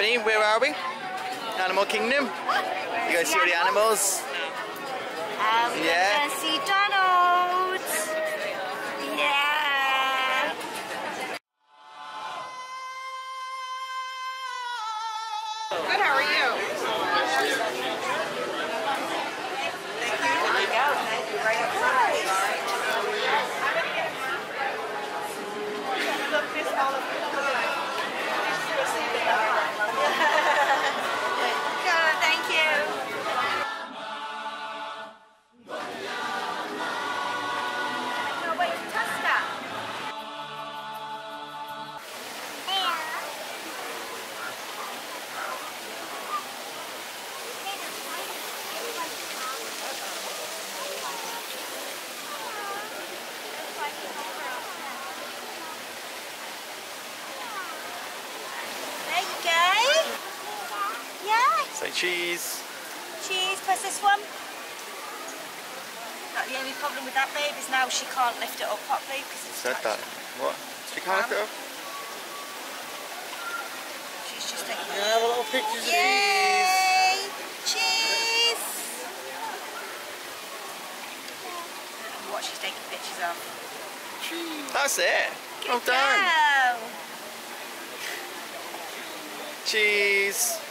company. Where are we? Animal Kingdom. You guys see all the animals? Um, yeah. cheese. Cheese, press this one. Not the only problem with that babe is now she can't lift it up properly because it's said that. What? She can't lift it up? She's just taking yeah, a little pictures Yay! of these. Cheese! What she's taking pictures of. Cheese. That's it. Good well done. Cheese.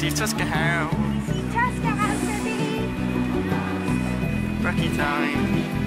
see Tusker House. See Tusker House, baby. Rocky time.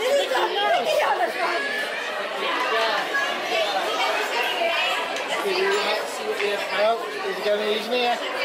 This is a gonna use me.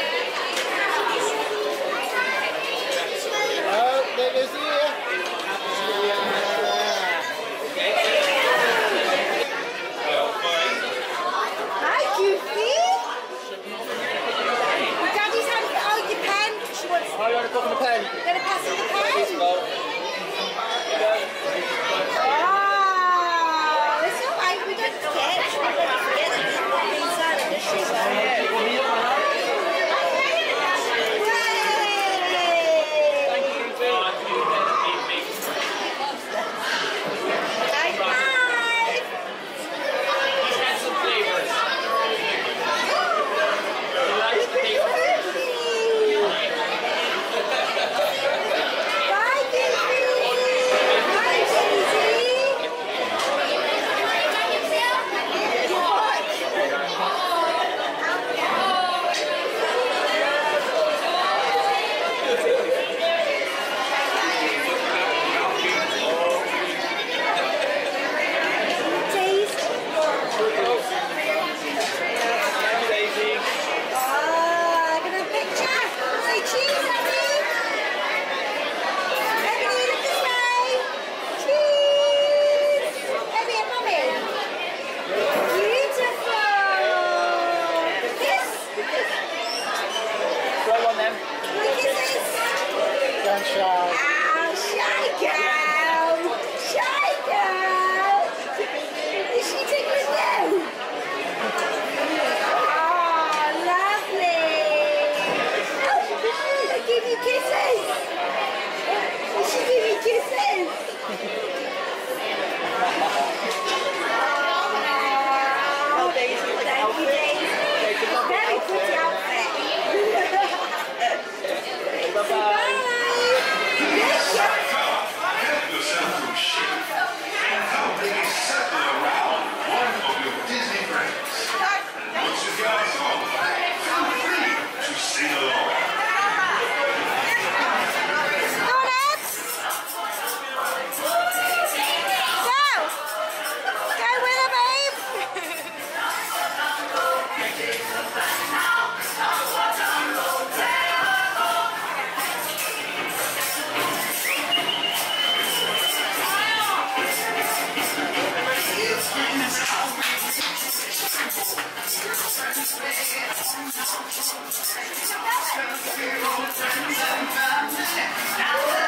Thank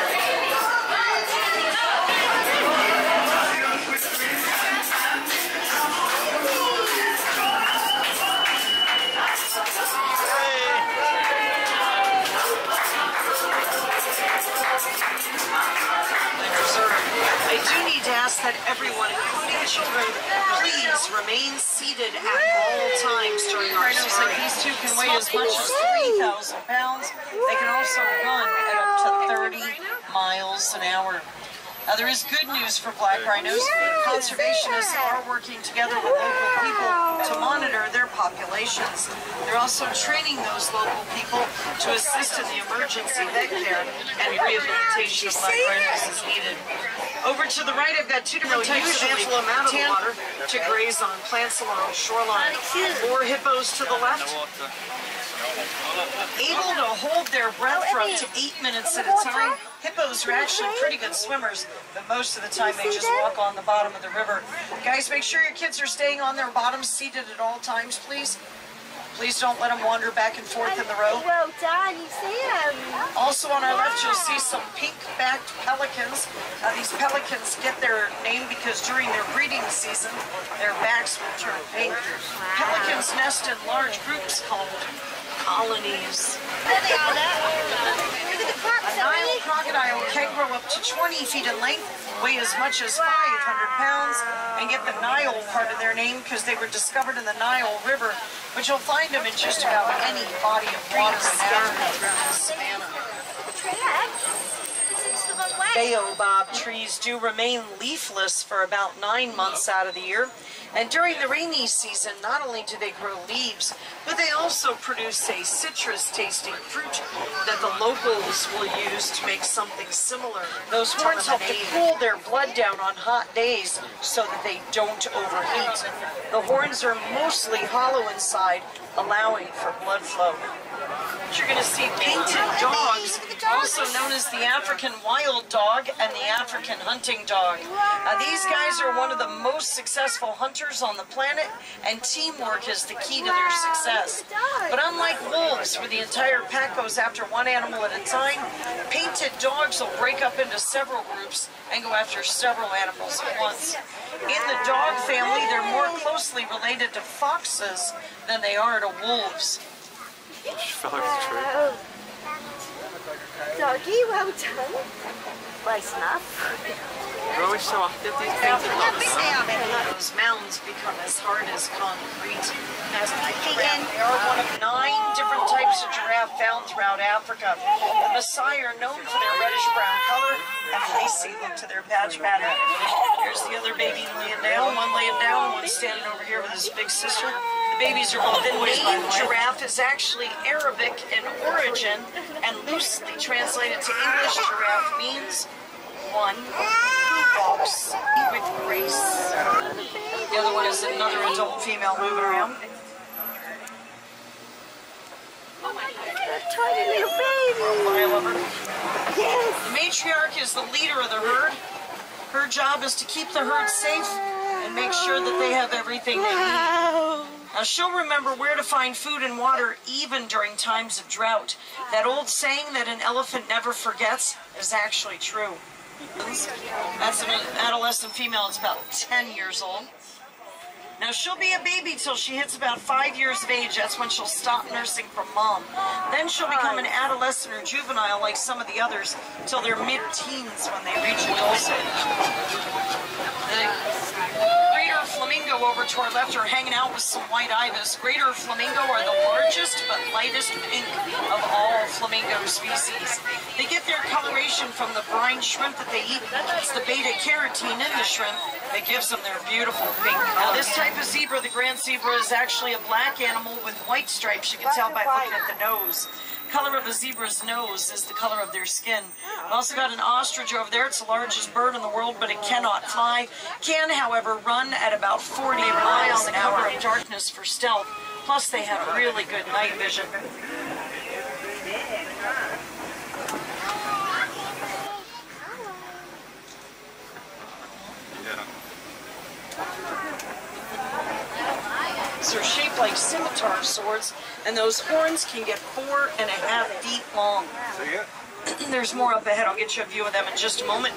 you, ask that everyone, including children, please remain seated at all times during our Rhinos like these two can weigh as much as three thousand pounds. They can also run at up to thirty miles an hour. Now, there is good news for black rhinos. Conservationists are working together with local people to monitor their populations. They're also training those local people to assist in the emergency vet care and rehabilitation of black rhinos as needed. Over to the right, I've got two different types of ample amount of water to graze on plants along the shoreline. Four hippos to the left, able to hold their breath for up to eight minutes at a time. Hippos are actually pretty good swimmers, but most of the time they just walk on the bottom of the river. Guys, make sure your kids are staying on their bottoms seated at all times, please. Please don't let them wander back and forth in the road. Well done, you see them. Also on our left, you'll see some pink-backed pelicans. Now, these pelicans get their name because during their breeding season, their backs will turn pink. Pelicans nest in large groups called colonies. They are, look. Look the A Nile crocodile can grow up to 20 feet in length, weigh as much as 500 pounds, and get the Nile part of their name because they were discovered in the Nile River. But you'll find them in just about any body of water in Africa throughout the savannah. It's the wrong way. Baobab trees do remain leafless for about nine months out of the year. And during the rainy season, not only do they grow leaves, but they also produce a citrus tasting fruit that the locals will use to make something similar. Those horns help to cool their blood down on hot days so that they don't overheat. The horns are mostly hollow inside, allowing for blood flow. You're going to see painted dogs, also known as the African wild dog and the African hunting dog. Uh, these guys are one of the most successful hunters on the planet, and teamwork is the key to their success. But unlike wolves, where the entire pack goes after one animal at a time, painted dogs will break up into several groups and go after several animals at once. In the dog family, they're more closely related to foxes than they are to wolves. She fell over the tree. Oh. Doggy, well done. Close enough. They're always so active, these things. Those mounds become as hard as concrete. As the Again. giraffe, they are one of nine different types of giraffe found throughout Africa. The Maasai are known for their reddish-brown color and lacy look to their patch pattern. Here's the other baby laying down, one laying down, one standing over here with his big sister. Babies are both boys, the name giraffe is actually Arabic in origin and loosely translated to English, giraffe means one who walks with grace. The other one is another adult female moving around. Oh my God, tiny little baby. Mile of her. Yes. The matriarch is the leader of the herd. Her job is to keep the herd safe and make sure that they have everything they need. Now she'll remember where to find food and water even during times of drought. That old saying that an elephant never forgets is actually true. That's an adolescent female. It's about 10 years old. Now she'll be a baby till she hits about five years of age. That's when she'll stop nursing from mom. Then she'll become an adolescent or juvenile like some of the others till they're mid-teens when they reach adulthood. Flamingo over to our left are hanging out with some white ibis. Greater flamingo are the largest but lightest pink of all flamingo species. They get their coloration from the brine shrimp that they eat. It's the beta carotene in the shrimp that gives them their beautiful pink color. Now, this type of zebra, the Grant's zebra, is actually a black animal with white stripes. You can tell by looking at the nose. The color of a zebra's nose is the color of their skin. We've also got an ostrich over there. It's the largest bird in the world, but it cannot fly. Can, however, run at about 40 miles an hour in darkness for stealth. Plus, they have really good night vision. These are shaped like scimitar swords, and those horns can get four and a half feet long. There's more up ahead. I'll get you a view of them in just a moment.